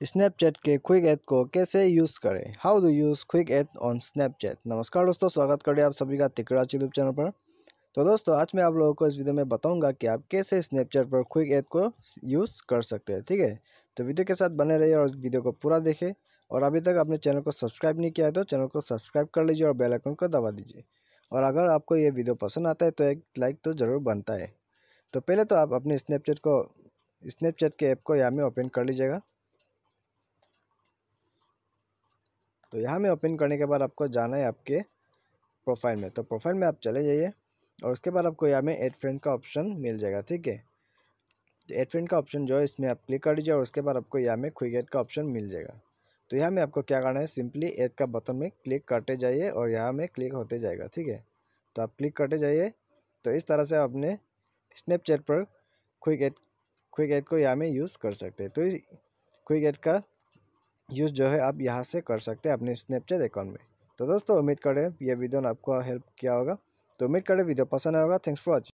Snapchat के quick app को कैसे यूज़ करें? How do use quick add on Snapchat नमस्कार दोस्तों, स्वागत करें आप सभी का तिकराज यूट्यूब चैनल पर। तो दोस्तों, आज मैं आप लोगों को इस वीडियो में बताऊँगा कि आप कैसे स्नैपचैट पर क्विक ऐप को यूज़ कर सकते हैं, ठीक है? तो वीडियो के साथ बने रहिए और वीडियो को पूरा देखें। और अभी तक आपने चैनल को सब्सक्राइब नहीं किया है तो चैनल को सब्सक्राइब कर लीजिए और बेलाइकन को दबा दीजिए। और अगर आपको ये वीडियो पसंद आता है तो एक लाइक तो ज़रूर बनता है। तो पहले तो आप अपने स्नैपचैट को स्नैपचैट के ऐप को यहाँ में ओपन कर लीजिएगा। तो यहाँ में ओपन करने के बाद आपको जाना है आपके प्रोफ़ाइल में। तो प्रोफ़ाइल में आप चले जाइए और उसके बाद आपको यहाँ में एड फ्रेंड का ऑप्शन मिल जाएगा, ठीक है? तो एड फ्रेंड का ऑप्शन जो है, इसमें आप क्लिक कर दीजिए और उसके बाद आपको यहाँ में क्विक एड का ऑप्शन मिल जाएगा। तो यहाँ में आपको क्या करना है सिंपली एड का बटन में क्लिक करते जाइए और यहाँ में क्लिक होते जाएगा, ठीक है? तो आप क्लिक करते जाइए। तो इस तरह से अपने स्नैपचैट पर क्विक एड क्विक एड को यहाँ में यूज़ कर सकते हैं। तो क्विक एड का यूज़ जो है आप यहाँ से कर सकते हैं अपने स्नैपचैट अकाउंट में। तो दोस्तों, उम्मीद करें यह वीडियो ने आपको हेल्प किया होगा। तो उम्मीद करें वीडियो पसंद आएगा थैंक्स फॉर वॉचिंग